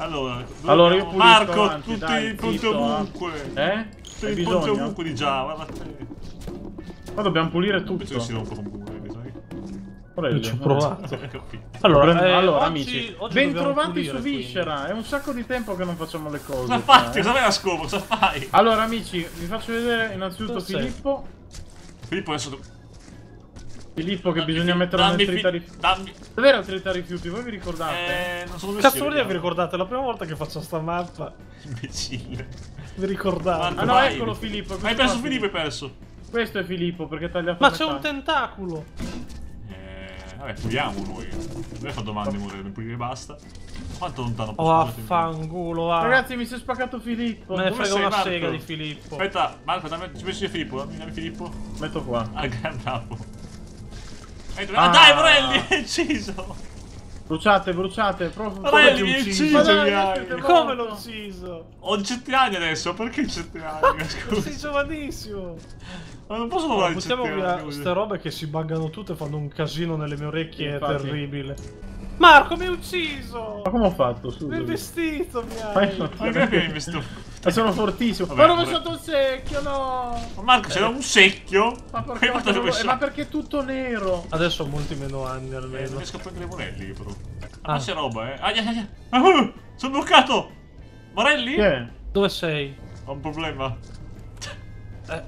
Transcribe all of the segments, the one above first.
Allora, Allora, io Marco, avanti, tutti dai, pronti zitto, ovunque. Eh? Tutti pronti bisogno? ovunque di Java, guarda te. Ma dobbiamo pulire Penso che tutto. si rompa con Burelli, sai? Aurelio, Io ci ho provato. Allora, eh, allora oggi- amici, oggi ben dobbiamo trovati pulire, su quindi. Viscera. È un sacco di tempo che non facciamo le cose. Cosa qua, fatti? eh. Cosa fai a scopo? Cosa fai? Allora amici, vi faccio vedere innanzitutto? Filippo. Filippo adesso... Filippo che Dammi bisogna fi- mettere dammi nel fi-. Dammi... Dov'era il trita rifiuti? Voi vi ricordate? Eh, non so dove Cazzo vuol dire vi ricordate? È la prima volta che faccio sta mappa. Imbecille. Vi ricordate? Guarda, Ah no, vai. eccolo Filippo. Ma hai perso qua, Filippo, hai perso. Questo è Filippo perché ha tagliato Ma c'è un tentacolo! Eh, vabbè, puliamo noi. Noi fa domande, Morello, pulire e basta. Quanto lontano Oh, posso andare? affanculo, va. Ragazzi, mi si è spaccato Filippo. Me ne frega una Marco? sega di Filippo. Aspetta, Marco, dammi, ci pensi Filippo, dammi, dammi Filippo. Metto qua. Ah, bravo. Ah. ah, dai, Morelli, è inciso. Bruciate, bruciate. Provo. Morelli, mi Come hai ti ucciso, mi hai. ti Come l'ho ucciso? Ho 17 anni adesso, perché 17 anni? Sei Scusa. giovanissimo! Ma non posso Allora, lavorare buttiamo 17 via queste robe che si buggano tutte e fanno un casino nelle mie orecchie, è Infatti. terribile. Marco, mi hai ucciso! Ma come ho fatto? Scusa. Il vestito mi Ma hai! Ma che mi hai visto? Ma sono fortissimo. Vabbè, Ma ho rovesciato il secchio, no! Ma Marco, c'era un secchio. Ma perché, a eh, ma perché è tutto nero? Adesso ho molti meno anni Eh, non almeno. riesco a prendere Morelli, però. Ah, Ah. ma c'è roba, eh. Ah, ah, ah, ah. Ah, sono bloccato. Morelli? Che? Dove sei? Ho un problema. Eh,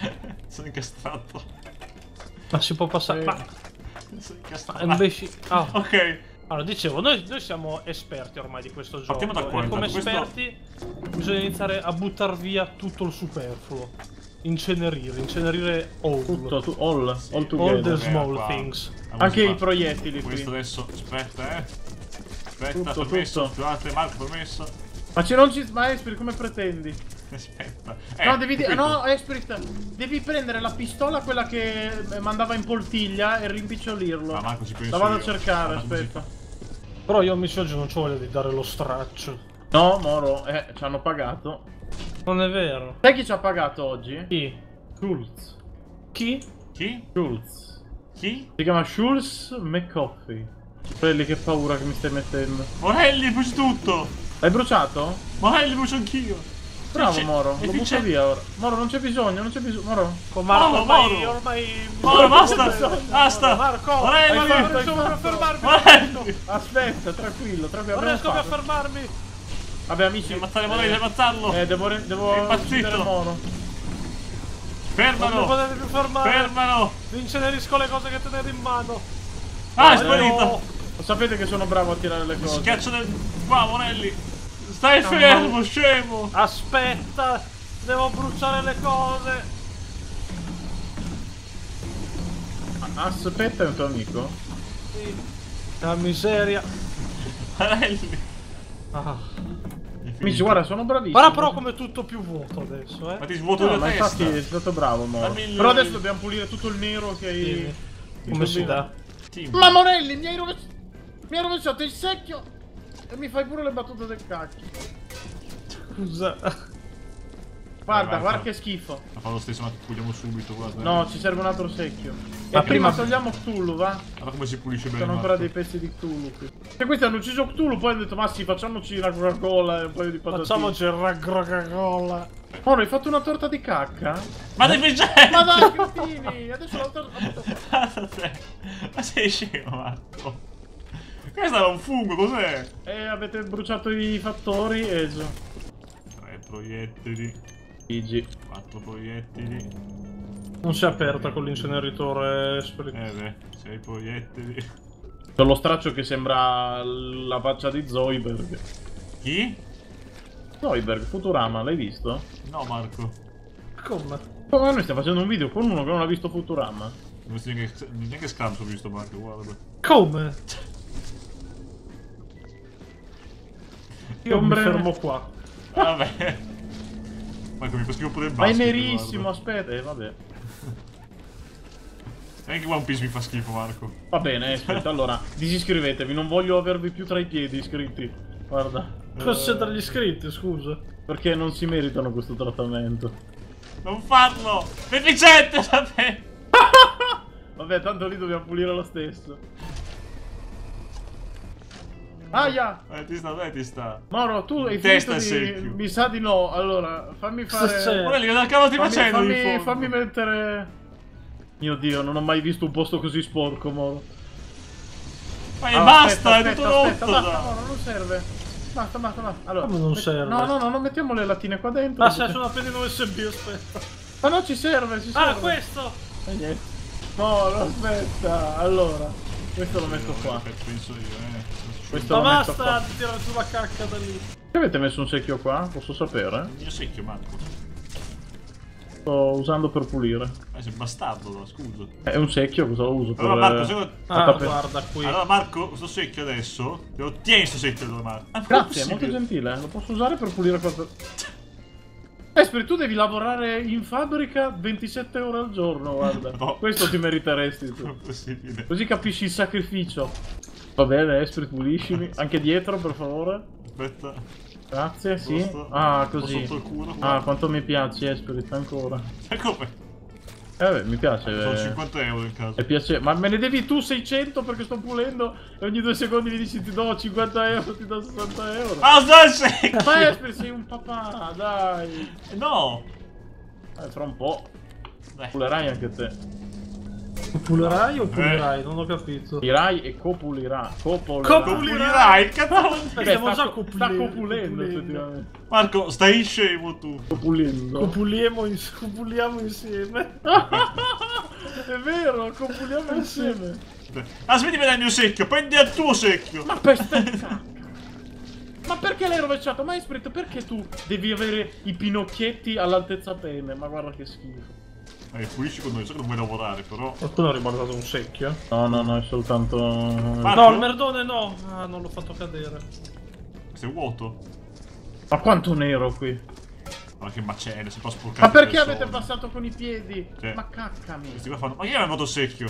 sono incastrato. ma si può passare. Eh. Ma Sono ma incastrato. è un besci- ah. Ok. Allora, dicevo, noi, noi siamo esperti ormai di questo gioco. Partiamo da qua, e come intanto. Questo- esperti bisogna iniziare a buttare via tutto il superfluo. Incenerire, incenerire all. Tutto, tu, all, all all together. the Eh, small qua. things. Ah, Anche i proiettili Questo qui. adesso, aspetta, eh. Aspetta, Tutto, permesso. tutto. Scusate, Marco, permesso. Ma ci non ci... Ma Esprit, come pretendi? Aspetta. Eh, no, devi... di- capito? No, Esprit, devi prendere la pistola, quella che eh, mandava in poltiglia, e rimpicciolirlo. Ma Marco ci penso La vado a io. cercare, Ma così aspetta. Però io a Miss non ci voglio di dare lo straccio. No, Moro, eh, ci hanno pagato. Non è vero. Sai chi ci ha pagato oggi? Chi? Schulz. Chi? Chi? Schulz. Chi? Si chiama Schulz McCoffee. Quelli che paura che mi stai mettendo. Morelli, bruci tutto. L'hai bruciato? Morelli, brucio anch'io. Bravo Moro, lo butto efficiente. via ora. Moro, non c'è bisogno, non c'è bisogno. Moro. Con Marco Moro, ormai, Moro. ormai... Moro, basta, Moro, basta. Marco! Morelli. hai non riesco a fermarmi! Morelli. Aspetta, tranquillo, tranquillo. Non riesco a fermarmi! Vabbè amici. Devi ammazzare Morelli, devi ammazzarlo. Eh, devo, devo È impazzito. Moro. Non mi Fermalo. potete più fermare! Fermalo. Incenerisco le cose che tenete in mano! Ah, è Eh, sparito. no. Lo sapete che sono bravo a tirare le cose. schiaccio nel... Qua, Morelli. Stai No, fermo, scemo. Aspetta! Devo bruciare le cose! Ah, Aspetta, è un tuo amico? Sì. La miseria! Morelli. Ah. Amici, guarda, sono bravissimo. Guarda però come è tutto più vuoto adesso, eh! Ma ti svuoto No, la ma testa. infatti è stato bravo, Moro. Il- Però adesso dobbiamo pulire tutto il nero che hai... Dimmi. Come si dà? Ma Morelli, mi hai rovesciato... Mi hai rovesciato il secchio e mi fai pure le battute del cacchio. Scusa. Guarda, vai, guarda fa- che schifo. Ma fa lo stesso, ma puliamo subito, guarda. No, ci serve un altro secchio. Ma e prima prima- togliamo Cthulhu, va? Guarda come si pulisce bene. Sono ancora Marco. dei pezzi di Cthulhu qui. E questi hanno ucciso Cthulhu, poi hanno detto, ma sì, facciamoci una Coca-Cola e un paio di patatine. Facciamoci il raggrocacola. Moro, hai fatto una torta di cacca? Ma devi già... Ma dai, cretini! Adesso la torta... la. Ma sei scemo, Marco. Questo era un fungo, cos'è? E avete bruciato i fattori e già. Tre proiettili. GG. Quattro proiettili. Non si è aperta con l'inceneritore Spirit. Eh beh, sei proiettili. C'ho lo straccio che sembra la faccia di Zoidberg. Chi? Zoidberg, Futurama, l'hai visto? No, Marco. Come? Come noi stiamo facendo un video con uno che non ha visto Futurama? Non si neanche, neanche Scrubs ho visto, Marco, guarda. Come? Io mi fermo qua. Vabbè. Marco, mi fa schifo pure il Ma è basket, nerissimo, aspetta, eh, vabbè. Anche One Piece mi fa schifo, Marco. Va bene, aspetta, allora, disiscrivetevi, non voglio avervi più tra i piedi iscritti. Guarda, Cosa c'è tra gli iscritti, scusa? perché non si meritano questo trattamento. Non farlo! Deficiente, sapete? Vabbè, tanto lì dobbiamo pulire lo stesso. Aia! Eh, ti sta, dove ti sta? Moro, tu hai testa finito di... Mi sa di no. Allora, fammi fare... lì, che cavolo ti Fammi, facendo fammi, fammi mettere... Mio Dio, non ho mai visto un posto così sporco, Moro. Ma Ah, basta, aspetta, è tutto aspetta, aspetta, rotto basta, già. Moro, non serve. Basta, basta, basta. Allora, Come non met- serve? No, no, no, non mettiamo le lattine qua dentro. Ah, se perché- sono appena in USB, aspetta. Ma no, ci serve, ci serve. Ah, questo! E niente. No, no, aspetta. Allora, questo lo metto qua. Penso io, eh. Questo Ma lo metto basta di tirare sulla cacca da lì. Che avete messo un secchio qua? Posso sapere? Il mio secchio, Marco. Sto usando per pulire. Eh, sei bastardo, scusa. È un secchio, cosa lo uso? Per... Allora, Marco, secondo... Ah, guarda qui. Allora, Marco, questo secchio adesso... Lo tieni sto secchio da Marco. Ah, Grazie, è molto gentile. Lo posso usare per pulire qualcosa. Esper, tu devi lavorare in fabbrica 27 ore al giorno, guarda. No. Questo ti meriteresti tu. Così capisci il sacrificio. Va bene, Esprit, puliscimi. Anche dietro, per favore. Aspetta. Grazie, sì. Giusto. Ah, così. sotto il culo. Ah, quanto mi piace Esprit, ancora. E come? Eh, vabbè, mi piace. Sono eh. 50 euro in caso. Piace... Ma me ne devi tu 600 perché sto pulendo e ogni due secondi mi dici ti do 50 euro, ti do 60 euro. Ah, dai, secchio! Ma sei un papà, dai. No! Eh, fra un po'. Dai. Pulerai anche te. Pulerai o pulirai? Non ho capito. Pulirai e copulirai. Copulerai. Copulirai, cazzo! Stiamo sta, già sta copulendo, copulendo, copulendo. effettivamente. Marco, stai scemo tu. Copulendo. Copuliamo, ins- copuliamo insieme. È vero, copuliamo insieme. Ah, smetti di vedere il mio secchio, prendi il tuo secchio! Ma peste Ma perché l'hai rovesciato? Ma Esprit, perché tu devi avere i pinocchietti all'altezza pene? Ma guarda che schifo. Eh, pulisci con noi, so che non vuoi lavorare, però. Qualcuno ha ribaltato un secchio? No, no, no, è soltanto... Marco? No, il merdone no. Ah, non l'ho fatto cadere. Questo è vuoto. Ma quanto nero qui? Guarda che macello, si può sporcare. Ma perché avete persone. passato con i piedi? Cioè. Ma caccami. Questi qua fanno. Ma ha dato secchio?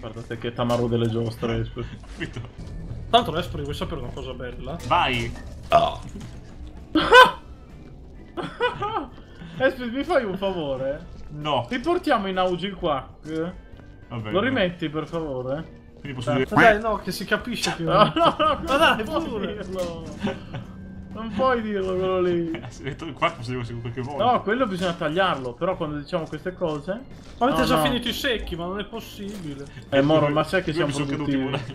Guardate che tamaro delle giostre? Tanto Esprit, vuoi sapere una cosa bella? Vai! Esprit, mi fai un favore? No! Riportiamo in auge il quack. Vabbè. Lo rimetti, per favore? Quindi posso dire. Ma dai, no, che si capisce che... No, no, no, Ma dai, non puoi pure. dirlo. Non puoi dirlo quello lì. Eh, Se detto qua posso dire in qualche volta. No, quello bisogna tagliarlo, però quando diciamo queste cose... Ma avete No, già no. finito i secchi, ma non è possibile. Eh, Moro, ma sai che siamo mi sono caduti produttivi.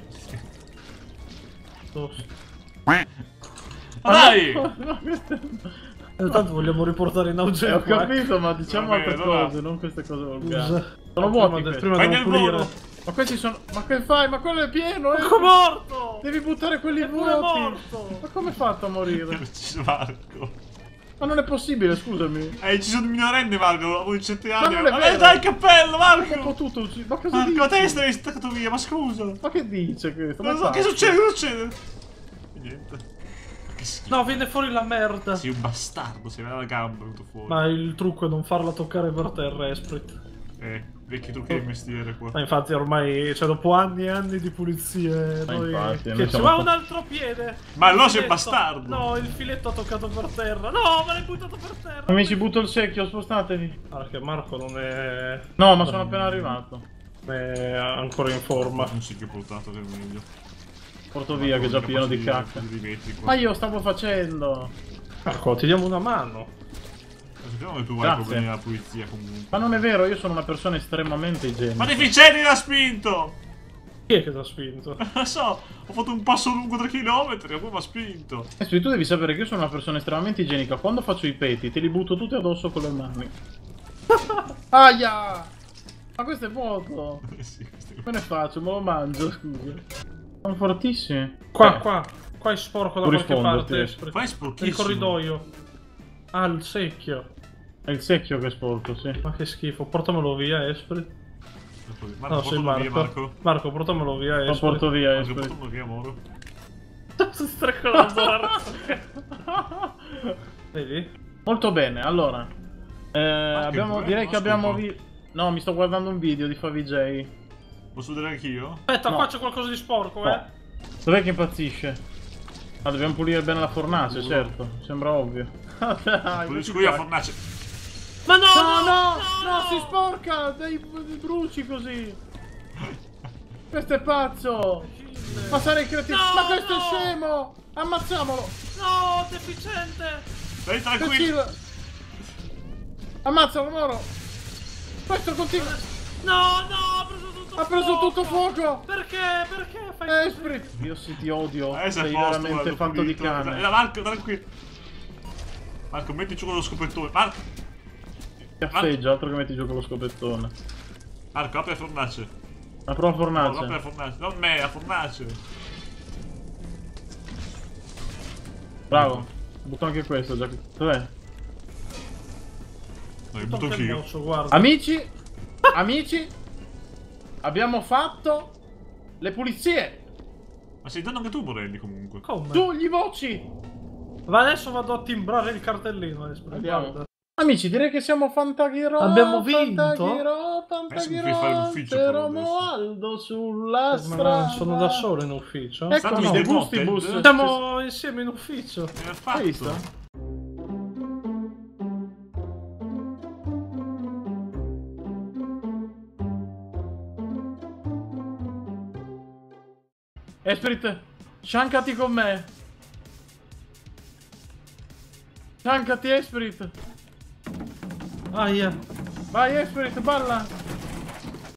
dai! Eh, Tanto vogliamo riportare in auge Eh, ho capito, ma diciamo Va bene, altre allora. cose, non queste cose volgari. Scusa. Sono No, vuoti prima, prima devo il pulire. volo! Ma questi sono... Ma che fai? Ma quello è pieno, eh! Come morto! Devi buttare quelli È vuoti! morto! Ma come hai fatto a Ho morire? ucciso Marco. Ma non è possibile, scusami. Hai ucciso un minorenne, Marco. Avevo 17 anni. non è Ma vero. dai il cappello, Ma ho Marco! potuto uccidere. Ma cosa Marco, dici? testa mi staccato via, ma scusa! Ma che dice questo? Ma Ma che basta. succede? Cosa succede? Niente. Che schifo. No, viene fuori la merda. Sei un bastardo, sei la gamba venuto fuori. Ma il trucco è non farla toccare per terra, Esprit. Eh, vecchi trucchi di mestiere qua. Ma infatti ormai, cioè dopo anni e anni di pulizie, Ma noi... infatti, che ci va un altro piede! Ma allora Il sei filetto- bastardo. No, il filetto ha toccato per terra! No, me l'hai buttato per terra! Amici, butto il secchio, spostatevi. Guarda che Marco non è... No, ma sono appena arrivato. è ancora in forma. Non si che ho portato che è meglio. Porto via che è già pieno di cacca. Ma io stavo facendo. Marco, ti diamo una mano. Sappiamo che tu vai Grazie. problemi alla pulizia comunque. Ma non è vero, io sono una persona estremamente Ma igienica. deficienti l'ha spinto! Chi è che ti ha spinto? Non so, ho fatto un passo lungo 3 km e poi mi ha spinto. Adesso tu devi sapere che io sono una persona estremamente igienica. Quando faccio i peti, te li butto tutti addosso con le mani. Aia! Ma questo è vuoto. Eh sì, questo è... Come ne faccio? Me lo mangio, scusa. Sono fortissimi. Qua, Eh, qua. Qua è sporco da qualche parte. Fai Nel sporchissimo. corridoio. Ah, il secchio. È il secchio che è sporco, sì. Ma che schifo. Portamelo via, Esprit. Marco, No, sei portalo via, Marco. Marco. Marco, portamelo via, Lo Esprit. porto via, Marco, Esprit. portalo via, Moro. Tre collaborare. Vedi? Molto bene, allora. Eh, abbiamo, direi che abbiamo... Vi... No, mi sto guardando un video di FaviJ. Posso vedere anch'io? Aspetta, No. qua c'è qualcosa di sporco, No. eh. Dov'è che impazzisce? Ah, dobbiamo pulire bene la fornace, certo. Sembra ovvio. Dai, Pulisco io a qua. fornace. Ma no, No, no, no, si sporca! Dei bruci così! Questo è pazzo! Ma sarei creativo. No, Ma questo no! è scemo! Ammazziamolo! No, deficiente. Stai tranquillo. Ammazzalo, Moro! Questo continua! No, no, tutto Ha preso fuoco. tutto fuoco! Perché? Perché fai Eh, così? Io sì ti odio. Eh, sei sei posto, veramente guarda, fatto di cane. Eh, Marco, tranquillo. Marco, metti giù con lo scopettone. Marco, Ti affeggia, altro che metti giù con lo scopettone. Marco, apri la fornace. Apro la No, apri la fornace. fornace. Non me, la fornace. Bravo. Butto anche questo, già. Dov'è? Tutto butto anch'io. Amici! Amici! Abbiamo fatto le pulizie! Ma sei dando anche tu, Morelli, comunque. Come? Tu gli voci! Ma adesso vado a timbrare il cartellino. Esprit, Andiamo. guarda. Amici, direi che siamo Fantaghiro. Abbiamo vinto? Fantaghiro, Adesso Fantaghiro. però, Eravamo adesso. Aldo sulla Ma strada. sono da solo in ufficio. De no, Gustibus. notte. Siamo insieme in ufficio. Che hai visto? Esprit, sciancati con me. Sciancati, Esprit. Aia. Vai, Esprit, balla.